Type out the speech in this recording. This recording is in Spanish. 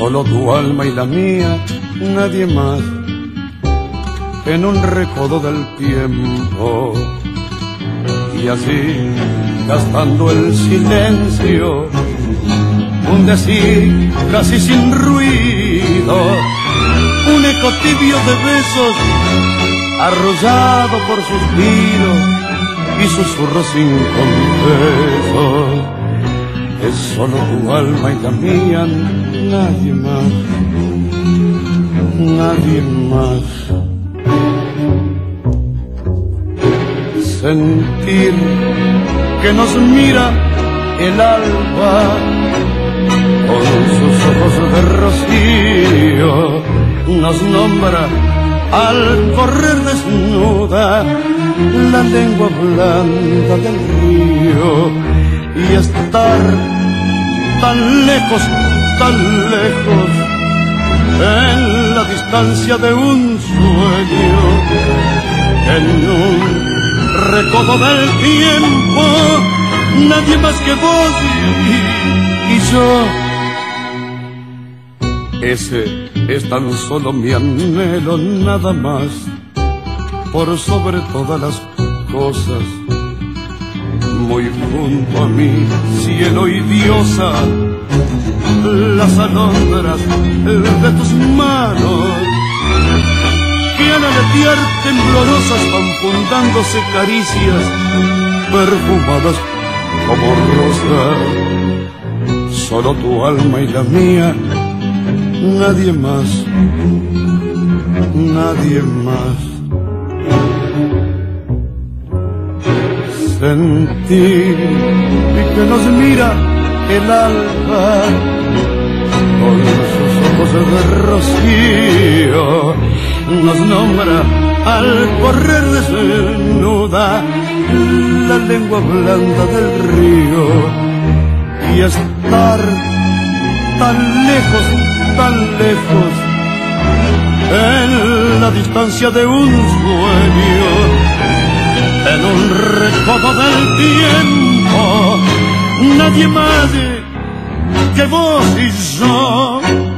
solo tu alma y la mía, nadie más, en un recodo del tiempo. Y así, gastando el silencio, un decir casi sin ruido, un eco tibio de besos, arrollado por suspiros y susurros sin confeso es solo tu alma y la mía, nadie más, nadie más. Sentir que nos mira el alba con sus ojos de rocío, nos nombra al correr desnuda la lengua blanda del río y estar tan lejos, tan lejos, en la distancia de un sueño, en un recodo del tiempo, nadie más que vos y, y yo. Ese es tan solo mi anhelo, nada más, por sobre todas las cosas muy junto a mí, cielo y diosa, las alondras de tus manos que al aletear temblorosas van fundándose caricias perfumadas como rosa. Solo tu alma y la mía, nadie más, nadie más. Sentir. Y que nos mira el alba con sus ojos de rocío nos nombra al correr desnuda la lengua blanda del río y estar tan lejos, tan lejos en la distancia de un sueño del tiempo, nadie más que vos y yo.